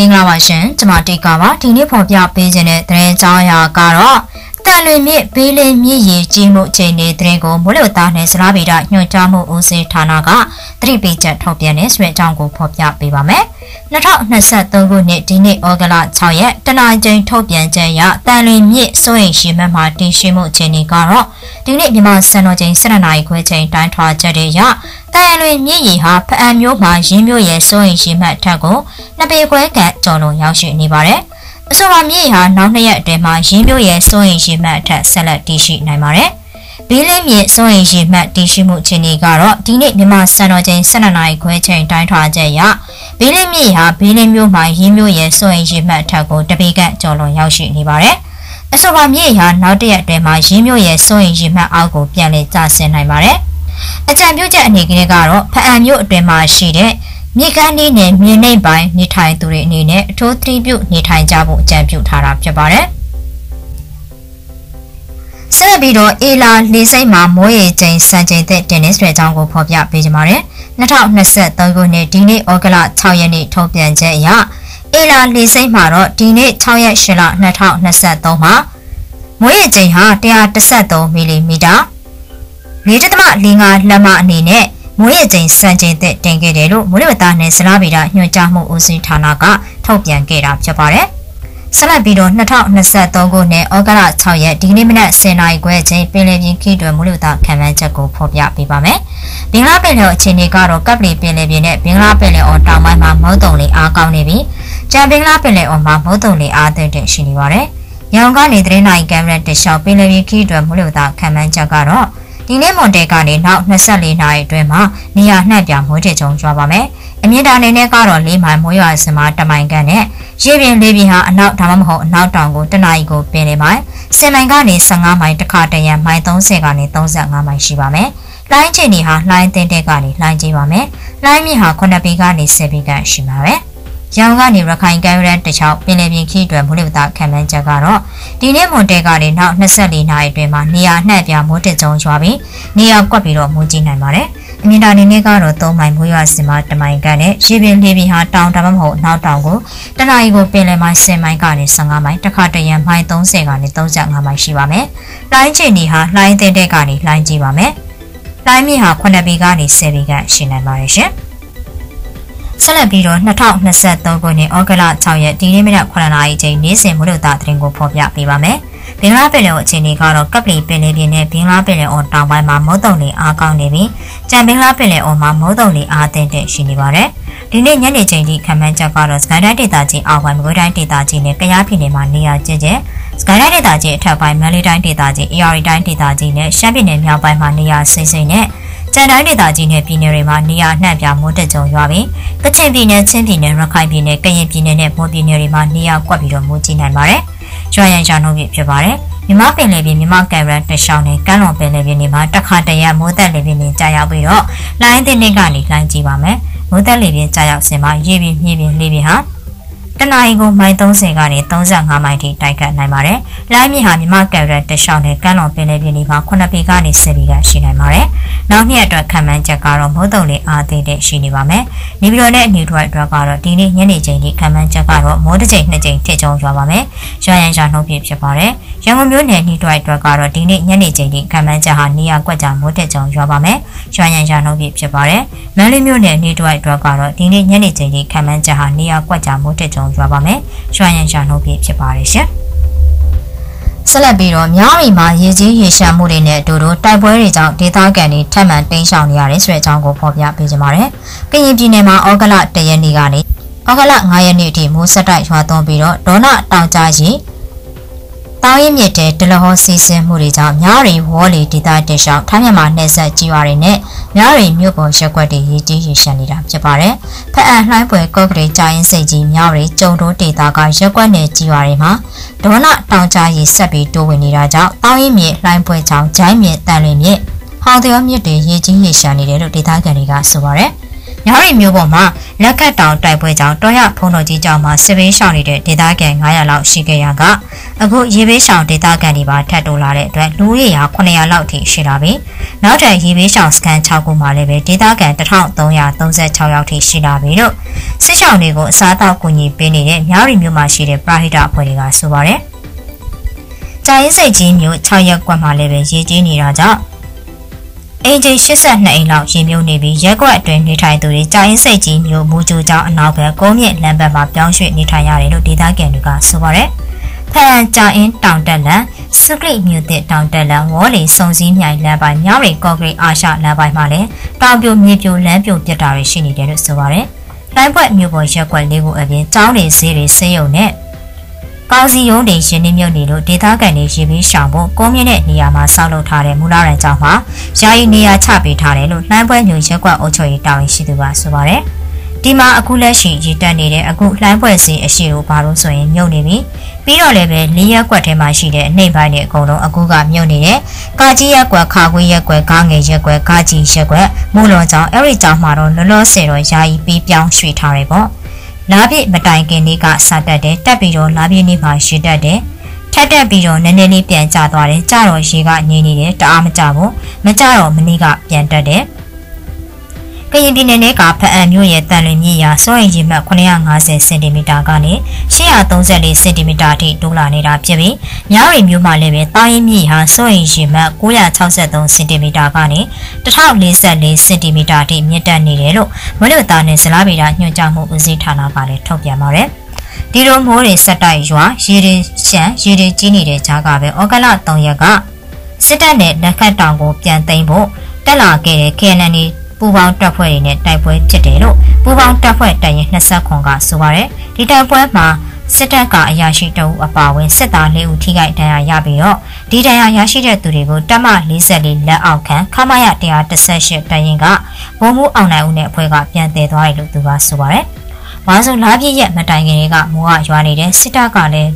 မင်္ဂလာပါရှင်ကျွန်မတေကာပါဒီနေ့ဖော်ပြပေးခြင်းတဲ့သတင်းကြောင်းအရာကတော့ တန်လွင်မြစ်ဘေးလင်းမြစ်ရေကြီးမှုအခြေအနေသတင်းကိုမိုးလေဝသနဲ့စလားဗီဒညွှန်ကြားမှုဦးစီးဌာနကသတိပေးချက်ထုတ်ပြန်နေဆိုတဲ့အကြောင်းကိုဖော်ပြပေးပါမယ်2023ခုနှစ်ဒီနေ့ဩဂလ6ရက်တနင်္ဂနွေထုတ်ပြန်ချက်အရတန်လွင်မြစ်စိုးရိမ်ရှိမှတ်မှာတင်ရှိမှုအခြေအနေကတော့ဒီနေ့မြန်မာစံတော်ချိန်7နာရီခွဲချိန်တိုင်းထွာချက်တွေအရတန်လွင်မြစ်ရေဟာဖအံမျိုးမှာရင်းမျိုးရဲ့စိုးရိမ်ရှိမှတ်ထက်ကိုနှစ်ပေခွဲကကျော်လွန်ရောက်ရှိနေပါတယ်။ အဆိုပါမြစ်ဟာနောက်နှစ်ရက်အတွင်းမှာရင်းမျိုးရဲ့စိုးရိမ်ရှိမှတ်အထက်ဆက်လက်တည်ရှိနိုင်ပါတယ်။ဘီလင်းမြစ်စိုးရိမ်ရှိမှတ်တည်ရှိမှုအခြေအနေကတော့ဒီနေ့မြန်မာစံတော်ချိန်12နာရီခွဲချိန်တိုင်းထွာချက်အရဘီလင်းမြစ်ဟာဘီလင်းမျိုးမှာရင်းမျိုးရဲ့စိုးရိမ်ရှိမှတ်အထက်ကိုတပေကကျော်လွန်ရောက်ရှိနေပါတယ်။အဆိုပါမြစ်ဟာနောက်တစ်ရက်အတွင်းမှာရင်းမျိုးရဲ့စိုးရိမ်ရှိမှတ်အောက်ကိုပြန်လည်ကျဆင်းနိုင်ပါတယ်။အကြံပြုချက်အနေနဲ့ကတော့ဖအံမျိုးအတွင်းမှာရှိတဲ့ မြေကမ်းလေးနဲ့မြေနှိပ်ပိုင်းနေထိုင်သူတွေအနေနဲ့အထူးသတိပြုနေထိုင်ကြဖို့အကြံပြုထားတာဖြစ်ပါတယ်။ဆက်ပြီးတော့အေလာလေးစိတ်မှာမိုးရေချိန်စံချိန်သက်တင်နေဆိုတဲ့အကြောင်းကိုဖော်ပြပေးကြပါမယ်။2023ခုနှစ်ဒီနေ့ဩဂလ6ရက်နေ့ထုတ်ပြန်ချက်အရအေလာလေးစိတ်မှာတော့ဒီနေ့6ရက်8လ2023မှာမိုးရေချိန်ဟာ113မီလီမီတာ4.45လက်မအနေနဲ့ မိုးရေချိန်စံချိန်သက်တင်ခဲ့တယ်လို့မိုးလေဝသနဲ့ဇလားဗေဒညွှန်ကြားမှုဦးစီးဌာနကထုတ်ပြန်ခဲ့တာဖြစ်ပါတယ်။ဆက်လက်ပြီးတော့2023ခုနှစ်ဩဂုတ်လ6ရက်ဒီနေ့မနက်10:00နာရီခွဲချိန်ပင်လယ်ပြင်ခိတွယ်မိုးလေဝသခံမှန်းချက်ကိုဖော်ပြပေးပါမယ်။ဘင်္ဂလားပင်လယ်အခြေအနေကတော့ကပ်ပလီပင်လယ်ပြင်နဲ့ဘင်္ဂလားပင်လယ်အော်တောင်ပိုင်းမှာမုတ်တုံလေးအားကောင်းနေပြီးကြံဘင်္ဂလားပင်လယ်အော်မှာမုတ်တုံလေးအားသင့်တဲ့ရှိနေပါတယ်။ရောင်ကနေသတင်းနိုင်ကင်မရာတလျှောက်ပင်လယ်ပြင်ခိတွယ်မိုးလေဝသခံမှန်းချက်ကတော့ ဒီနေ့မွန်တဲကနေနောက်24နာရီအတွင်းမှာနေရာနှံ့ပြမိုးထစ်ကြုံကျွာပါမယ်။အမြင့်တာအနေနဲ့ကတော့၄မိုင်မိုးရွာစင်မှာတမိုင်ကန်နဲ့ရေပြင်လေးပြင်ဟာအနောက်ဒါမှမဟုတ်အနောက်တောင်ကိုတနအီကိုပင်နေမိုင်စင်မိုင်ကနေ15မိုင်တစ်ခါတရံမိုင်30ကနေ35မိုင်ရှိပါမယ်။လိုင်းချင်နေဟာလိုင်းတင်တဲ့ကနေလိုင်းကြီးပါမယ်။လိုင်းမြင့်ဟာ9ပေကနေ10ပေကရှိပါမယ်။ ရန်ကုန်ကနေရခိုင်ကမ်းရိုးတန်းတစ်ချောင်းပင်လယ်ပြင်ခီးအတွက်မိုးလေဝသခံမှန်းချက်ကတော့ဒီနေ့မွန်တဲကနေနောက်24နာရီအတွင်းမှာနေရာနှံ့ပြမိုးတက်ကြုံရွာပြီးနေရာကွက်ပြီးတော့မိုးကြီးနိုင်ပါတယ်။အမြင့်တာနေနဲ့ကတော့3မိုင်မိုးရွာစင်မှာတမိုင်ကန်နဲ့ရေပြင်လေပြင်ဟာတောင်ဒါမှမဟုတ်နောက်တောင်ကိုတနအီကိုပင်လယ်မှာ10မိုင်ကနေ15မိုင်တစ်ခါတရံမိုင်30ကနေ35မိုင်ရှိပါမယ်။လိုင်းချီနီဟာလိုင်းတင်တဲ့ကနေလိုင်းကြီးပါမယ်။လိုင်းမြင့်ဟာ9ပေကနေ10ပေကရှိနိုင်ပါတယ်ရှင်။ ဆက်လက်ပြီးတော့2023ခုနှစ်ဩဂုတ်လ6ရက်ဒီနေ့မနက်9:00နာရီချိန်နေ့စဉ်မူလသားသတင်းကိုဖော်ပြပေးပါမယ်။ဘင်္ဂလားပင်လယ်အခြေအနေကတော့ကပ်ပလီပင်လယ်ပြင်နဲ့ဘင်္ဂလားပင်လယ်အော်တောင်ပိုင်းမှာမုတ်တုံတွေအားကောင်းနေပြီးကြံဘင်္ဂလားပင်လယ်အော်မှာမုတ်တုံတွေအားသင့်တဲ့ရှိနေပါတယ်။ဒီနေ့ညနေချိန်ထိခံမှန်းချက်ကတော့စကိုင်းတိုင်းဒေသကြီးအောက်ပိုင်းမကွေးတိုင်းဒေသကြီးနဲ့ကယားပြည်နယ်မှာနေရာကျကျစကိုင်းတိုင်းဒေသကြီးအထက်ပိုင်းမန္တလေးတိုင်းဒေသကြီး AR တိုင်းဒေသကြီးနဲ့ရှမ်းပြည်နယ်မြောက်ပိုင်းမှာနေရာစိမ့်စိမ့်နဲ့ ကြံတိုင်းဒေသကြီးနဲ့ပြည်နယ်တွေမှာနေရာနှံ့ပြမိုးတက်ကြုံရွာပြီးကချင်ပြည်နယ်ချင်းပြည်နယ်ရခိုင်ပြည်နယ်ကရင်ပြည်နယ်နဲ့မွန်ပြည်နယ်တွေမှာနေရာကွက်ပြီးတော့မိုးကြီးနိုင်ပါတယ်။ကျွမ်းရံရနှုန်းပြဖြစ်ပါတယ်။မြမပင်လယ်ပြင်မြမကံရန်တရှောင်းနဲ့ကမ်းလွန်ပင်လယ်ပြင်တွေမှာတစ်ခါတရံမိုးတက်လေပြင်တွေကြာရောက်ပြီးတော့လိုင်းတင်နေကနေလိုင်းကြည့်ပါမယ်။မိုးတက်လေပြင်ကြာရောက်စဉ်မှာရေပြင်မြေပြင်လေပြင်ဟာ တနအီကိုမိုင်30ကနေ35မိုင်ထိတိုက်ခတ်နိုင်ပါတယ်။လိုင်းမြေဟာမြမကံရက်တရှောင်းနဲ့ကမ်းလွန်ပင်လယ်ပြင်တွေမှာ9ပေကနေ10ပေကရှိနိုင်ပါတယ်။နောက်နှစ်အတွက်ခံမှန်းချက်ကတော့မိုးတုံလေးအားသေးတဲ့ရှိနေပါမယ်။နေပြည်တော်နဲ့အနီထွတ်အတွက်ကတော့ဒီနေ့ညနေချိန်ထိခံမှန်းချက်ကတော့မိုးတစ်ချိန်နှစ်ချိန်ထစ်ကြုံရွာပါမယ်။ရွာရန်ရှာနှုတ်ပြဖြစ်ပါတယ်။ရန်ကုန်မြို့နယ်နှီးထွတ်အတွက်ကတော့ဒီနေ့ညနေချိန်ထိခံမှန်းချက်ဟာနေရာကွက်ကြမိုးတက်ကြုံရွာပါမယ်။ရွာရန်ရှာနှုတ်ပြဖြစ်ပါတယ်။မန္တလေးမြို့နယ်နှီးထွတ်အတွက်ကတော့ဒီနေ့ညနေချိန်ထိခံမှန်းချက်ဟာနေရာကွက်ကြမိုးတက်ကြုံရွာပါမယ်။ရွှာရန်ရှာနှုတ်ပြဖြစ်ပါတယ်ရှင်။ဆက်လက်ပြီးတော့မြောင်းရီမှာရေကြီးရေရှမ်းမှုတွေနဲ့အတူတူတိုက်ပွဲတွေကြောင့်ဒေသခံတွေထပ်မံတိမ်းရှောင်နေရတယ်ဆိုတဲ့အကြောင်းကိုဖော်ပြပေးကြပါမယ်။ကရင်ပြည်နယ်မှာဩဂလ၁ရက်နေ့ကနေဩဂလ9ရက်နေ့အထိမိုးဆက်တိုက်ရွာသွန်းပြီးတော့ဒေါနတောင်ကြားရီ တောင်းရင်မြစ်တဲ့ဒလဟောစီစဉ်မှုတွေကြောင့်များရီဝေါ်လီဒေသတက်ရှောင်းထိုင်းမြန်မာနယ်စပ်ကြီးရွာတွေနဲ့များရီမြို့ပေါ်ရက်ွက်တွေရည်တည်ရရှမ်းနေတာဖြစ်ပါတယ်။ဖအံလှိုင်းပွဲကော့ကလေးကြာရင်စိတ်ကြီးများရီကျုံတိုးဒေသကရက်ွက်နယ်ကြီးရွာတွေမှာဒေါနတောင်ကြားရီဆက်ပြီးတိုးဝင်နေတာကြောင့်တောင်းရင်မြစ်လှိုင်းပွဲချောင်းဂျိုင်းမြစ်တန်လွင်မြစ်ဟောင်တရောမြစ်တွေရည်ကြီးရရှမ်းနေတယ်လို့ဒေသခံတွေကဆိုပါတယ်။ ညောင်ရီမျိုးပေါ်မှာလက်ခတ်တောင်တိုက်ပွဲကြောင့်တော်ရဖုံတော်ကြီးကျောင်းမှာစစ်ဘေးရှောင်နေတဲ့ဒေသခံ900လောက်ရှိခဲ့ရကအခုရေဘေးရှောင်ဒေသခံတွေပါထပ်တိုးလာတဲ့အတွက်လူဦးရေဟာ900လောက်ထိရှိလာပြီ။နောက်ထပ်ရေဘေးရှောင်စကန်6ခုမှာလည်းပဲဒေသခံ1336ယောက်ထိရှိလာပြီလို့စစ်ရှောင်တွေကိုအစားအသောက်ကူညီပေးနေတဲ့ညောင်ရီမျိုးမှာရှိတဲ့ပရာဟိတအဖွဲ့တွေကဆိုပါတယ်။ကြာရင်စိတ်ကြီးမျိုး6ရက်ကွက်မှာလည်းပဲရေကြီးနေတာကြောင့် အိမ်ကြီး82အိမ်လောက်ရင်မြုပ်နေပြီးရက်ကွက်အတွင်းနေထိုင်သူတွေကြာရင်စိတ်ကြီးမျိုးမူဂျူကျောင်းအနောက်ဘက်ကုန်းမြင့်လမ်းဘက်မှာပြောင်းရွှေ့နေထိုင်ရတယ်လို့ဒေသခံတွေကဆိုပါတယ်။ဖန်ကြာအင်းတောင်တက်လန်စကရိတ်မြို့တဲ့တောင်တက်လန်ဝေါ်လီစုံစည်းမြိုင်လမ်းပိုင်းမြောက်ရီကော့ဂရိတ်အာရှလမ်းပိုင်းမှာလည်းတောင်ပြိုမြေပြိုလမ်းပြိုပြတ်တာတွေရှိနေတယ်လို့ဆိုပါတယ်။လိုင်းပွက်မြို့ပေါ်ရက်ကွက်လေးခုအပြင်ကျောင်းတွေဈေးတွေဆေးရုံနဲ့ ကောင်းစီယုံတွေရှင်နေမြုပ်နေလို့ဒေသခံတွေရေပြီးရှောင်ဖို့ကုန်းမြင့်တဲ့နေရာမှာဆောက်လုပ်ထားတဲ့မူလာရန်ကျောင်းမှာယာယီနေရာချပေးထားတယ်လို့လှမ်းပွဲမျိုးရက်ကွက်အုပ်ချုပ်ရေးတာဝန်ရှိသူကဆိုပါတယ်။ဒီမှာအခုလက်ရှိရည်တက်နေတဲ့အခုလှိုင်းပွဲစီအရှိကိုဘာလို့ဆိုရင်မြုပ်နေပြီပြီးတော့လည်းပဲလေးရက်ကွက်ထဲမှာရှိတဲ့အနှိမ့်ပိုင်းတွေအကုန်လုံးအခုကမြုပ်နေတယ်ကာကြီးရက်ကွက်ခါခွေးရက်ကွက်ကားငယ်ရက်ကွက်ကာကြီးရက်ကွက်မူလွန်ကြောင်အဲ့ဒီကြောင်မှာတော့လောလောဆယ်တော့ယာယီပြီးပြောင်းရွှေ့ထားတယ်ပေါ့ လာပြည့်မတိုင်ခင်နေ့ကစတက်တယ်တက်ပြီးတော့လာပြည့်နေ့မှာရှည်တက်တယ်ထက်တက်ပြီးတော့နည်းနည်းလေးပြန်ကျသွားတယ်ကြတော့ရေကငြိနေတယ်တအားမကြဘူးမကြတော့မနေ့ကပြန်တက်တယ် ကရင်ပြည်နယ်ကဖအံမြို့ရဲ့တန်လွင်မြင့်ရာစိုးရင်ကြီးမှတ်950စင်တီမီတာကနေ834စင်တီမီတာထိတိုးလာနေတာဖြစ်ပြီးမြောက်ရီမြို့မှာလည်းပဲတာရင်မြင့်ဟာစိုးရင်ကြီးမှတ်963စင်တီမီတာကနေ1044စင်တီမီတာထိမြင့်တက်နေတယ်လို့မလို့သားနဲ့ဇလားဗီတာညွှန်ကြားမှုဦးစီးဌာနကလည်းထုတ်ပြန်ပါတယ်ဒီလိုမိုးတွေဆက်တိုက်ရွာရေတွေရှမ်းရေတွေကြီးနေတဲ့ကြားကပဲဩဂလ3ရက်ကစစ်တပ်နဲ့လက်ခတ်တောင်ကိုပြန်သိမ်းဖို့တက်လာခဲ့တဲ့ KNN ပူပေါင်းတပ်ဖွဲ့တွေနဲ့တိုက်ပွဲဖြစ်တယ်လို့ပူပေါင်းတပ်ဖွဲ့တပ်ရင်20ခွန်ကဆိုပါရယ်ဒီတိုက်ပွဲမှာစစ်တပ်ကအရာရှိတအုပ်အပါဝင်စစ်သား၄ဦးထိခိုက်ဒဏ်ရာရပြီးတော့ဒီဒဏ်ရာရရှိတဲ့သူတွေကိုတပ်မ44လက်အောက်ခံခမရ118တရင်ကဘုံမှုအောင်နိုင်ဦးနဲ့အဖွဲ့ကပြန်တည်သွားတယ်လို့သူကဆိုပါရယ်။ဘာလို့လာပြည့်ရက်မတိုင်ခင်ကမိုးကရွာနေတဲ့စစ်တပ်ကလည်း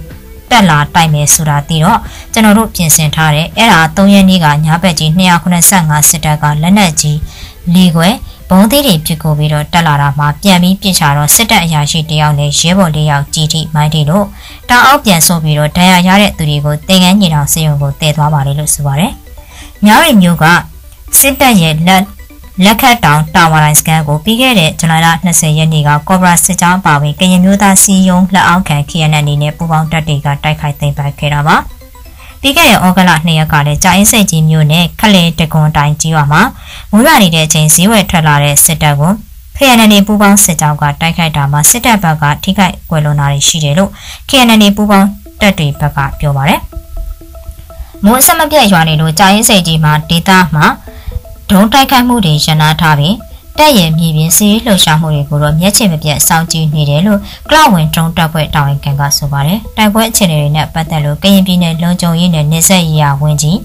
တက်လာတိုက်မယ်ဆိုတာသိတော့ကျွန်တော်တို့ပြင်ဆင်ထားတယ်အဲ့ဒါ3ရက်နေ့ကညဘက်ကြီး285စစ်တပ်ကလက်နက်ကြီး လီခွဲဘုံသေးတွေပြစ်ကိုပြီးတော့တက်လာတာမှာပြန်ပြီးပြစ်ချတော့စစ်တပ်အရာရှိတယောက်နဲ့ရဲဘော်လေးယောက်ကြီးထိမိုင်းတီလို့တောင်အောက်ပြန်ဆုပ်ပြီးတော့ဒဏ်ရာရတဲ့သူတွေကိုတင်ငန်းညီတော်စေယုံကိုတည်သွားပါလေလို့ဆိုပါတယ်။မြောက်ရီမျိုးကစစ်တပ်ရဲ့လက်လက်ခတ်တောင်တာဝါတိုင်းစကန်ကိုပြီးခဲ့တဲ့ဇူလိုင်လ20ရက်နေ့ကကော့ဘရာစစ်ကြောင်းပါဝင်ကရင်မျိုးသားစီယုံလက်အောက်ခံ KNN အနေနဲ့ပူးပေါင်းတပ်တွေကတိုက်ခိုက်သိမ်းပိုက်ခဲ့တာပါ။ ပြီးခဲ့တဲ့ဩဂလ2ရက်ကလည်းကြာအင်းစိတ်ကြီးမြို့နယ်ခလေတကွန်တိုင်းကြီးရွာမှာမွေးရနေတဲ့အချိန်ဈေးဝယ်ထွက်လာတဲ့စစ်တပ်ကိုခရနန်နေပူပေါင်းစစ်ကြောင်းကတိုက်ခိုက်တာမှာစစ်တပ်ဘက်ကထိခိုက်ကွယ်လွန်တာတွေရှိတယ်လို့ခရနန်နေပူပေါင်းတပ်တွေဘက်ကပြောပါတယ်။မိုးအဆက်မပြတ်ရွာနေလို့ကြာရင်စိတ်ကြီးမှာဒေတာမှာဒုံတိုက်ခိုက်မှုတွေရနာထားပြီး တက်ရဲ့မြေပြင်စီးလှုပ်ရှားမှုတွေကိုတော့မျက်ခြေမပြတ်စောင့်ကြည့်နေတယ်လို့ကလောက်ဝင်တုံးတပ်ဖွဲ့တာဝန်ခံကဆိုပါတယ်။တိုက်ပွဲအခြေအနေတွေနဲ့ပတ်သက်လို့ကရင်ပြည်နယ်လုံခြုံရေးနဲ့နေဆက်ရေးရာဝန်ကြီး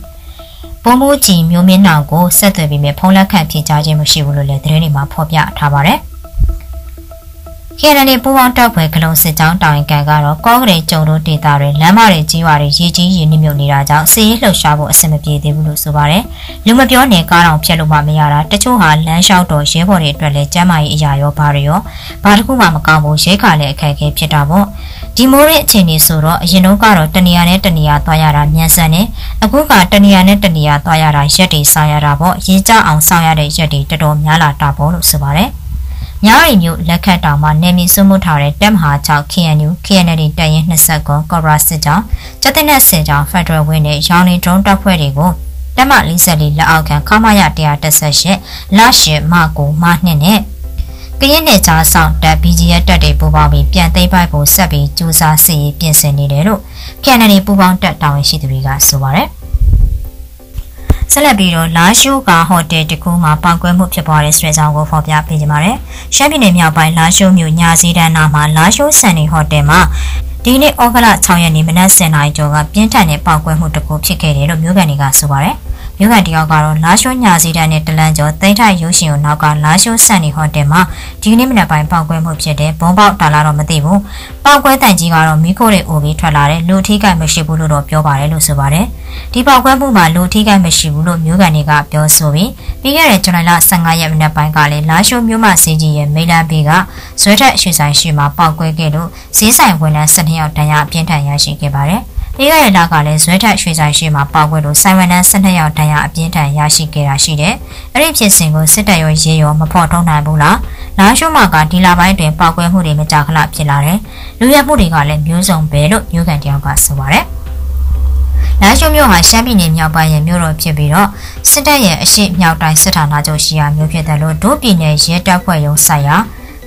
ဘုံမိုးကြီးမျိုးမင်းနောင်ကိုဆက်သွယ်ပြီးမြဖုံးလက်ခံဖြေကြားခြင်းမရှိဘူးလို့လည်းသတင်းတွေမှာဖော်ပြထားပါတယ်။ KNL ပူပေါင်းတပ်ဖွဲ့ကလုံးစစ်ကြောင်းတောင်ကန်ကတော့ကောကရေကျုံတို့ဒေသတွေလမ်းမတွေကြီးဝါတွေရေကြီးရေနှိမ့်မြုပ်နေတာကြောင့်စီးလှုပ်ရှားဖို့အဆင်မပြေသေးဘူးလို့ဆိုပါတယ်။လူမပြောနေကားတောင်ဖြတ်လို့မှမရတာတချို့ဟာလမ်းလျှောက်တော့ရဲဘော်တွေအတွက်လည်းကျမ်းမာရေးအရာရောဘာတွေရောဘာတစ်ခုမှမကောင်းဘူးရဲခါလည်းအခက်အခဲဖြစ်တာပေါ့။ဒီမိုးရဲ့အခြေအနေဆိုတော့အရင်တော့ကတော့တနေရာနဲ့တနေရာသွားရတာမြန်ဆန်နေအခုကတနေရာနဲ့တနေရာသွားရတာရက်တွေဆောင်ရတာပေါ့ရင်ကြအောင်ဆောင်ရတဲ့ရက်တွေတော်တော်များလာတာပေါ့လို့ဆိုပါတယ်။ ညရီမျိုးလက်ခတ်တောင်မှာနေမီစွမှုထားတဲ့တက်မဟာ6 KNU KNL တပ်ရင်း20ကွန်ကော်ဘရာစစ်ကြောင်းကျတဲ့နဲ့စင်ကြောင်းဖက်ဒရယ်ဝင်းနဲ့ရောင်းနေဒရုန်းတပ်ဖွဲ့တွေကိုတက်မ44လက်အောက်ခံခမာရ138လရှစ်မကိုမနှစ်နဲ့ကရင်နယ်ကြားဆောင်တပ် BGF တပ်တွေပူးပေါင်းပြီးပြန်သိမ်းပိုက်ဖို့ဆက်ပြီးကြိုးစားစစ်ရေးပြင်ဆင်နေတယ်လို့ KNL ပူးပေါင်းတပ်တာဝန်ရှိသူတွေကဆိုပါတယ် ဆက်လက်ပြီးတော့လာရှိုးကဟိုတယ်တကူမှာပောက်ကွဲမှုဖြစ်ပွားတဲ့ဆွေဆောင်ကိုဖော်ပြပေးကြပါမယ်။ရှမ်းပြည်နယ်မြောက်ပိုင်းလာရှိုးမြို့ညာစည်းတန်းနာမှာလာရှိုးဆန်နီဟိုတယ်မှာဒီနေ့ဩဂလ6ရက်နေ့မနက်7:00နာရီကျော်ကပြင်းထန်တဲ့ပောက်ကွဲမှုတစ်ခုဖြစ်ခဲ့တယ်လို့မြို့ကန်တွေကဆိုပါတယ်။ မြို့ကန်တယောက်ကတော့လာရှိုးညာစီတန်းနဲ့တလန်ကျော်သိန်းထိုက်ရုပ်ရှင်ကိုနောက်ကလာရှိုးဆန်နီဟိုတယ်မှာဒီကနေ့မနက်ပိုင်းပောက်ကွဲမှုဖြစ်တဲ့ဘုံပေါက်တာလာတော့မသိဘူးပောက်ကွဲတန်ကြီးကတော့မိခိုးတွေအိုပြီးထွက်လာတယ်လူထိခိုက်မရှိဘူးလို့တော့ပြောပါတယ်လို့ဆိုပါတယ်ဒီပောက်ကွဲမှုမှာလူထိခိုက်မရှိဘူးလို့မြို့ကန်တွေကပြောဆိုပြီးပြီးခဲ့တဲ့ဇွန်လ15ရက်မနက်ပိုင်းကလည်းလာရှိုးမြို့မစီကြီးရဲ့မိလာဘေးကဇွဲထက်ရွှေဆိုင်ရှိမှာပောက်ကွဲခဲ့လို့ဈေးဆိုင်ဝန်ထမ်း12ယောက်တန်းရအပြင်းထန်ရရှိခဲ့ပါတယ် ပြီးခဲ့တဲ့လကလည်းဇွဲထက်ရွှေဆိုင်ရှိမှာပောက်ကွဲလို့ဆိုင်ဝန်ထမ်း12ယောက်တန်းရအပြင်းထန်ရရှိခဲ့တာရှိတယ်။အဲ့ဒီဖြစ်စဉ်ကိုစစ်တပ်ရောရေရောမဖော်ထုတ်နိုင်ဘူးလား။လာရှိုးမှာကဒီလပိုင်းတွင်ပောက်ကွဲမှုတွေမကြာခဏဖြစ်လာတယ်။လူရဲမှုတွေကလည်းမျိုးစုံပဲလို့မျိုးကန်တယောက်ကဆိုပါတယ်။လာရှိုးမြို့ဟာရှမ်းပြည်နယ်မြောက်ပိုင်းရဲ့မြို့တော်ဖြစ်ပြီးတော့စစ်တပ်ရဲ့အရှိမြောက်တိုင်းစစ်ဌာနချုပ်ရှိရာမြို့ဖြစ်တယ်လို့ဒုပြည်နယ်ရဲတပ်ဖွဲ့ရုံးဆိုင်ရာ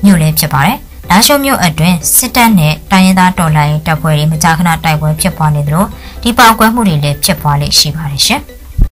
မြို့လည်းဖြစ်ပါတယ်။ လာရှိုးမြို့အတွင်းစစ်တပ်နဲ့တိုင်းရင်းသားတော်လှန်ရေးတပ်ဖွဲ့တွေမကြာခဏတိုက်ပွဲဖြစ်ပွားနေသလိုဒီပောက်ကွဲမှုတွေလည်းဖြစ်ပွားလိမ့်ရှိပါတယ်ရှင်။